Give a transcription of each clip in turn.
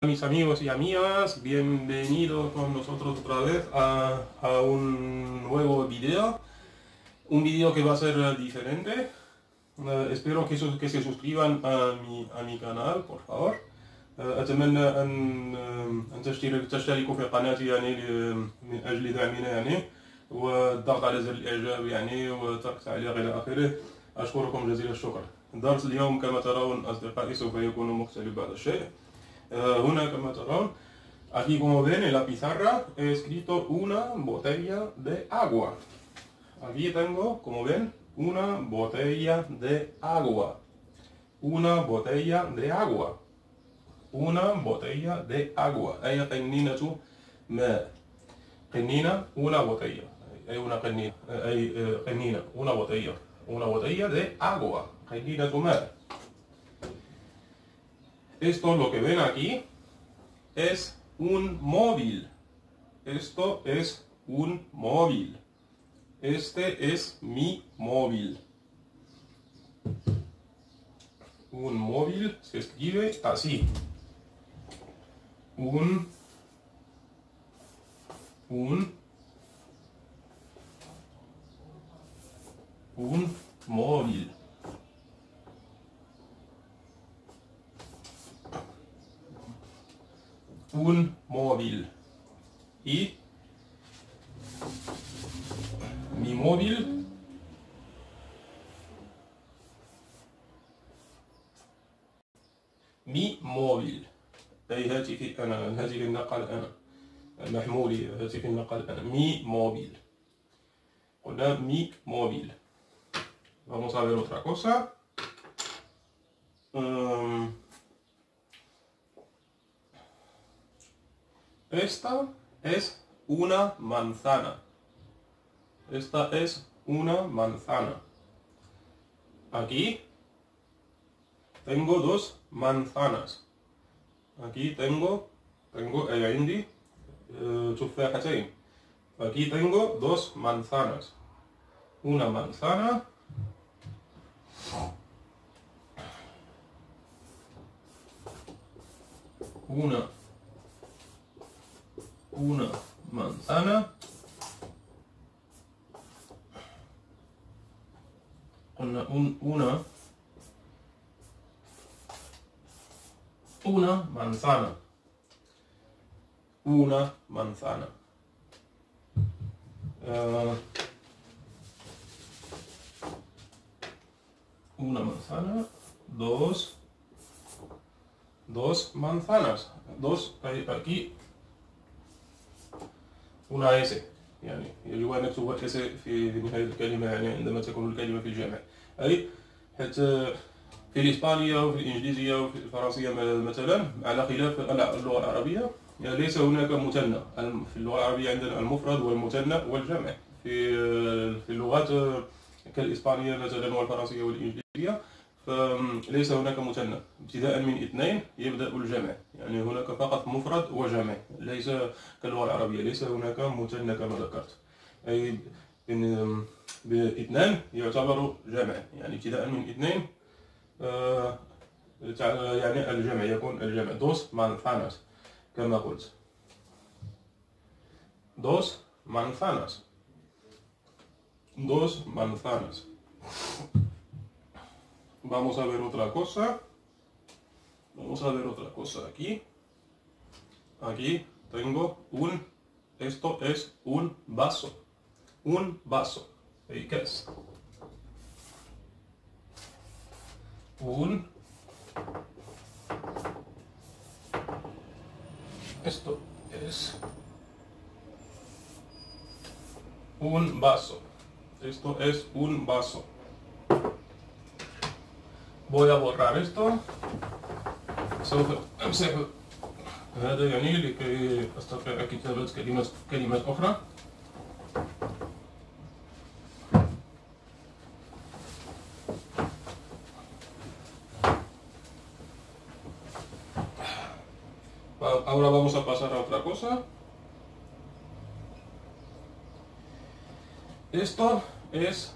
mis amigos y amigas, bienvenidos con nosotros otra vez a, a un nuevo video. Un video que va a ser eh, diferente. Eh, espero que, sus- que se suscriban a mi, a mi canal, por favor. Eh, أتمنى أن آه، أن تشترك تشتركوا في قناتي يعني ل- من أجل دعمنا يعني والضغط على زر الإعجاب يعني وترك تعليق إلى آخره أشكركم جزيل الشكر درس اليوم كما ترون أصدقائي سوف يكون مختلف بعض الشيء Eh, eh, una camarón. Aquí como ven en la pizarra he escrito una botella de agua. Aquí tengo, como ven, una botella de agua. Una botella de agua. Una botella de agua. Ella termina me. Una botella. Es una eh, eh, termina. Una botella. Una botella de agua. Esto lo que ven aquí es un móvil. Esto es un móvil. Este es mi móvil. Un móvil se escribe así. Un un un móvil. Un móvil. Y mi móvil mi móvil أي هاتفي أنا الهاتف النقل أنا محمولي هاتف النقل أنا mi móvil قلنا mi móvil vamos a ver otra cosa Um, Esta es una manzana. Esta es una manzana. Aquí tengo dos manzanas. Aquí tengo, tengo eh, el hindi, eh, Aquí tengo dos manzanas. Una manzana. Una una manzana una, un- una. Una manzana. Una manzana. Eh, una manzana. Dos. Dos manzanas. Dos aquí una S يعني يجب أن نكتب S في نهاية الكلمة يعني عندما تكون الكلمة في الجمع أي؟ حتى في الإسبانية وفي الإنجليزية وفي الفرنسية مثلا على خلاف اللغة العربية يعني ليس هناك مثنى. في اللغة العربية عندنا المفرد والمثنى والجمع. في في اللغات كالإسبانية مثلا والفرنسية والإنجليزية فليس هناك مثنى ابتداء من اثنين يبدأ الجمع يعني هناك فقط مفرد وجمع ليس كاللغة العربية. ليس هناك مثنى كما ذكرت. أي بإثنان يعتبر جمع يعني ابتداء من اثنين آه، يعني الجمع يكون الجمع دوس manzanas كما قلت. dos manzanas dos manzanas Vamos a ver otra cosa. Vamos a ver otra cosa aquí. Aquí tengo un, esto es un vaso. Un vaso. ¿Y qué es? Un, esto es un vaso. Esto es un vaso. voy a borrar esto سوف امسح هذا يعني لكي استطيع كتابة كلمات كلمات اخرى Va- Ahora vamos a pasar a otra cosa. Esto es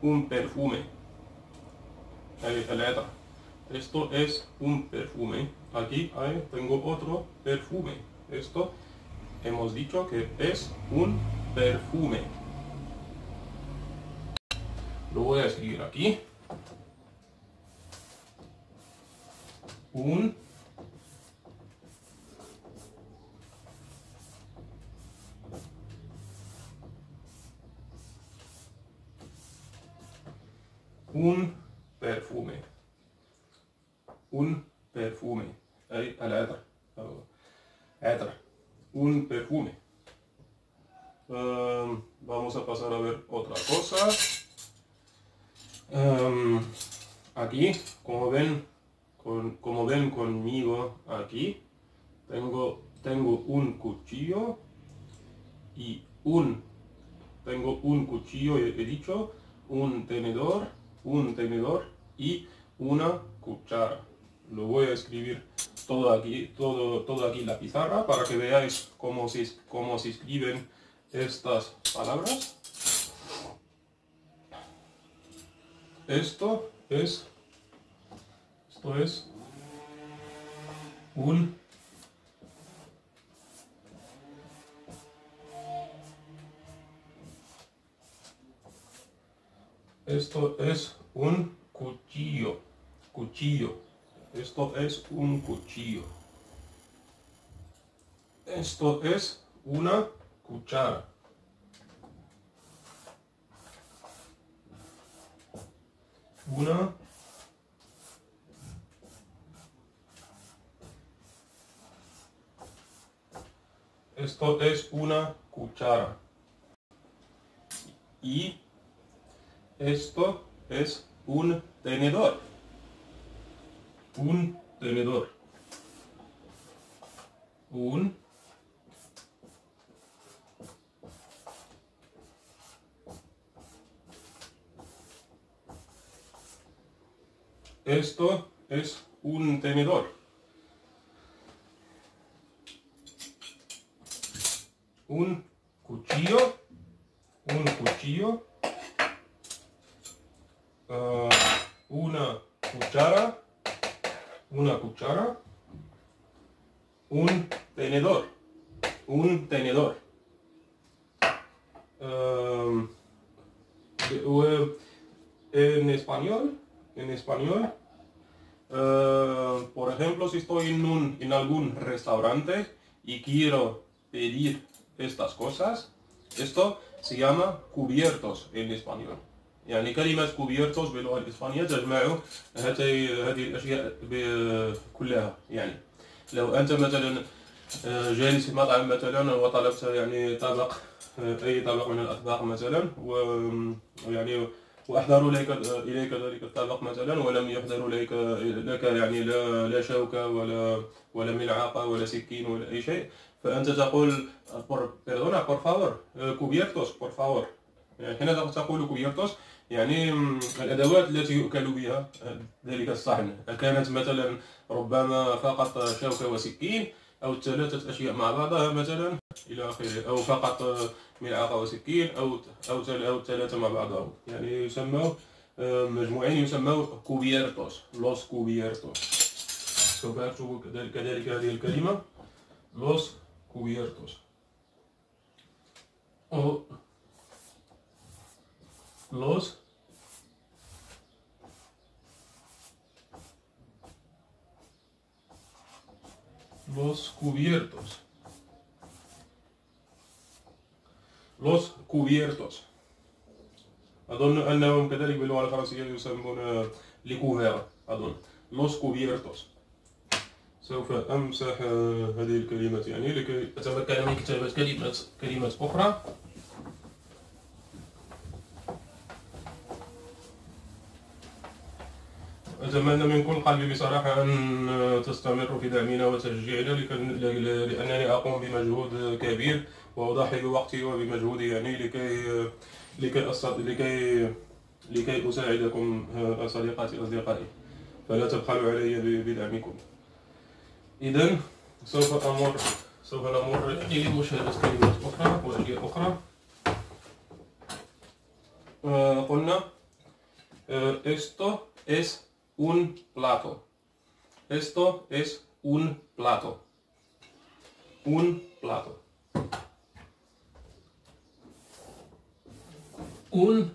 un perfume. Esto es un perfume. Aquí hay, tengo otro perfume. Esto hemos dicho que es un perfume. Lo voy a escribir aquí. Un Um, vamos a pasar a ver otra cosa. Um, aquí, como ven, con, como ven conmigo aquí, tengo, tengo un cuchillo y un, tengo un cuchillo, he, he dicho, un tenedor, un tenedor y una cuchara. Lo voy a escribir todo aquí, todo, todo aquí en la pizarra para que veáis cómo se, cómo se escriben estas palabras. Esto es, esto es un Esto es un cuchillo. Cuchillo. Esto es un cuchillo. Esto es una cuchara. Una Esto es una cuchara. Y esto es un tenedor. Un tenedor. Un Esto es un tenedor. Un cuchillo. Un cuchillo. Uh, una cuchara. Una cuchara. Un tenedor. Un tenedor. Eh, en español, en español, eh, por ejemplo, si estoy en, un, en algún restaurante y quiero pedir estas cosas, esto se llama cubiertos en español. يعني كلمة كوبيرتوس باللغة الإسبانية تجمع هاتي هذه الأشياء ب- كلها يعني لو أنت مثلا آه، جالس في مطعم مثلا وطلبت يعني طبق آه، أي طبق من الأطباق مثلا و- ويعني وأحضروا لك إليك ذلك الطبق مثلا ولم يحضروا لك لك يعني لا لا شوكة ولا ولا ملعقة ولا سكين ولا أي شيء. فأنت تقول por favor. cubiertos por favor. يعني حين تقول كوبيرتوس يعني الأدوات التي يؤكل بها ذلك الصحن. كانت مثلا ربما فقط شوكه وسكين أو ثلاثة أشياء مع بعضها مثلا؟ إلى آخره. أو فقط ملعقه وسكين أو أو أو ثلاثة مع بعضهم. يعني يسمى مجموعين يسمى كوبيرتوس لوس كوبيرتوس. سوف اكتب كذلك هذه الكلمة. لوس كوبيرتوس. أو los los cubiertos los cubiertos. أظن أنهم كذلك باللغة الفرنسية يسمون لكوفير أظن los cubiertos. سوف أمسح هذه الكلمات يعني لكي أتمكن من كتابة كلمة كلمة أخرى أتمنى من كل قلبي بصراحة أن تستمروا في دعمنا وتشجيعنا لأنني أقوم بمجهود كبير وأضحي بوقتي وبمجهودي يعني لكي لكي أصد... لكي لكي أساعدكم آه، صديقاتي أصدقائي فلا تبخلوا علي بدعمكم إذا سوف أمر سوف نمر يعني لمشاهدة كلمات أخرى وأشياء أخرى آه، قلنا آه، esto es un plato. Esto es un plato. Un plato. Un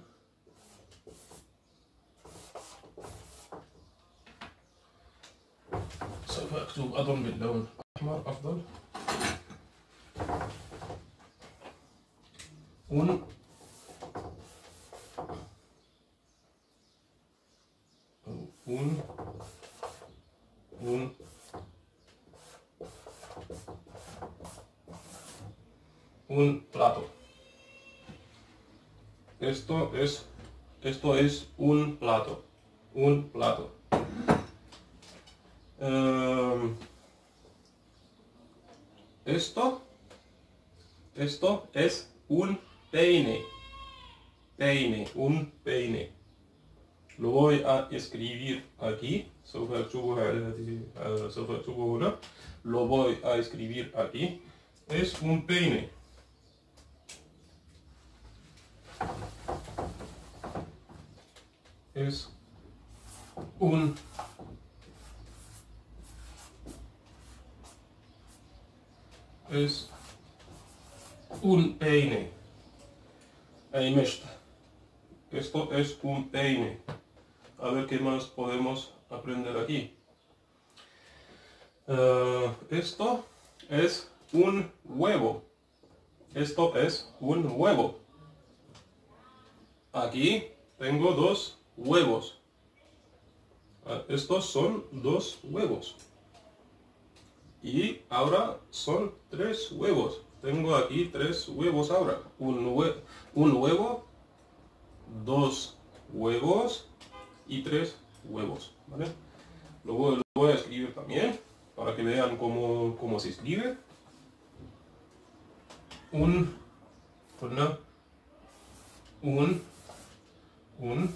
سوف أكتب أظن باللون Esto es, esto es un plato. Un plato. Em, esto, esto es un peine. Peine, un peine. Lo voy a escribir aquí, sobre eh, Lo voy a escribir aquí. Es un peine. Es un es un peine. Esto es un peine. A ver qué más podemos aprender aquí. Eh, esto es un huevo. Esto es un huevo. Aquí tengo dos huevos. Ah, Estos son dos huevos. Y ahora son tres huevos. Tengo aquí tres huevos ahora. Un, hue- un huevo, dos huevos y tres huevos. ¿vale? Lo, voy, a escribir también para que vean cómo, cómo se escribe. Un, una, un, un,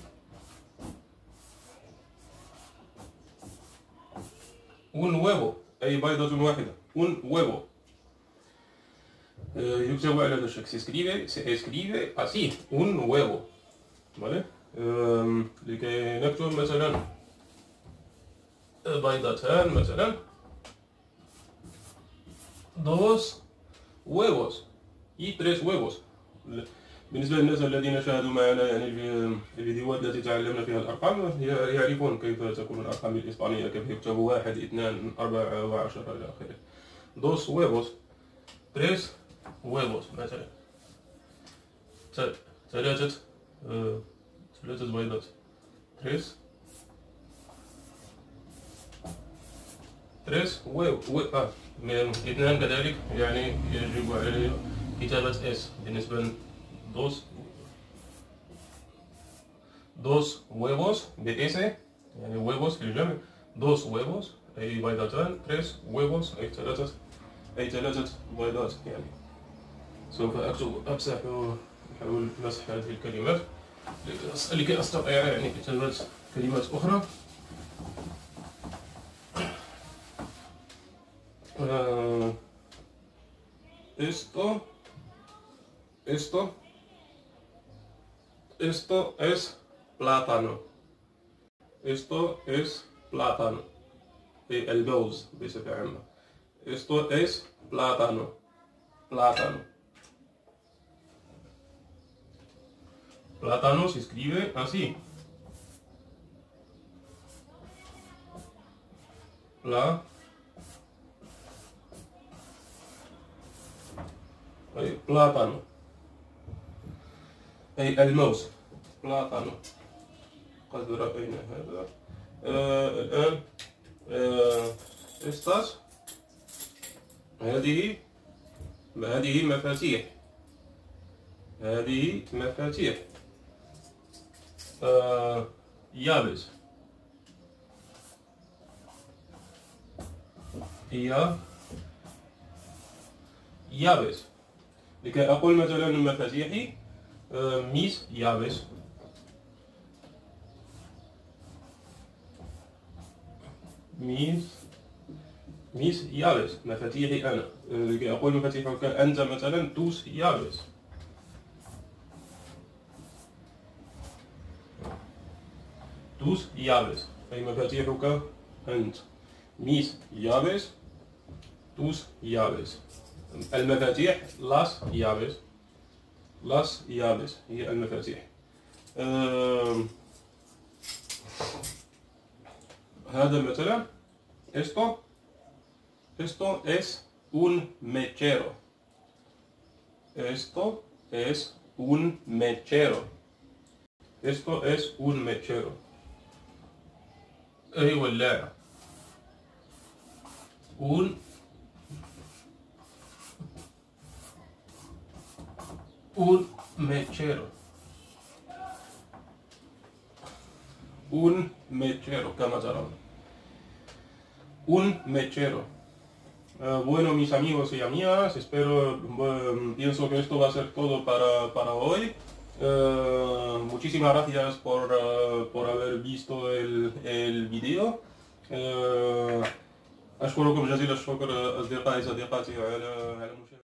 un huevo أي بيضة واحدة un huevo Eh, يكتب على الشك se escribe se escribe así un huevo ¿vale أم، لكي نكتب مثلا بيضتان مثلا dos huevos y tres huevos بالنسبة للناس الذين شاهدوا معنا يعني الفي- الفيديوهات التي تعلمنا فيها الأرقام يعرفون كيف تكون الأرقام الإسبانية كيف يكتب واحد اثنان أربعة وعشرة إلى آخره. Dos huevos. Tres huevos. مثلا. ثلاثة آه، ثلاثة بيضات. Tres. Tres huevos. و- آه اثنان كذلك يعني يجب علي كتابة اس بالنسبة dos dos huevos de ese يعني huevos في الجمع dos huevos أي بيضتان tres huevos أي ثلاثة أي ثلاثة بيضات يعني سوف أكتب أمسح أحاول مسح هذه الكلمات لكي أس- لكي أستطيع يعني كتابة كلمات أخرى آه، esto esto esto es plátano. Esto es plátano. Y el 2 dice caramba. Esto es plátano. Plátano. Plátano se escribe así. La. Plátano. El mouse. Plátano قد رأينا هذا. آه الآن آه هذه هذه مفاتيح. هذه مفاتيح. آه يابس. هي يابس. لكي أقول مثلا مفاتيحي آه، ميس يابس. ميث ميث يابس مفاتيحي أنا. أقول مفاتيحك أنت مثلا دوس يابس. دوس يابس. أي مفاتيحك أنت. ميث يابس دوس يابس. المفاتيح لاس يابس. لاس يابس هي المفاتيح. أه mitad de mechera. Esto, esto es un mechero. Esto es un mechero. Esto es un mechero. Un un mechero. Un mechero, camarón un mechero Eh, bueno mis amigos y amigas espero eh, pienso que esto va a ser todo para, para hoy Eh, muchísimas gracias por, eh, por haber visto el, el video Eh, أشكركم جزيل الشكر أصدقائي صديقاتي على على المشاهدة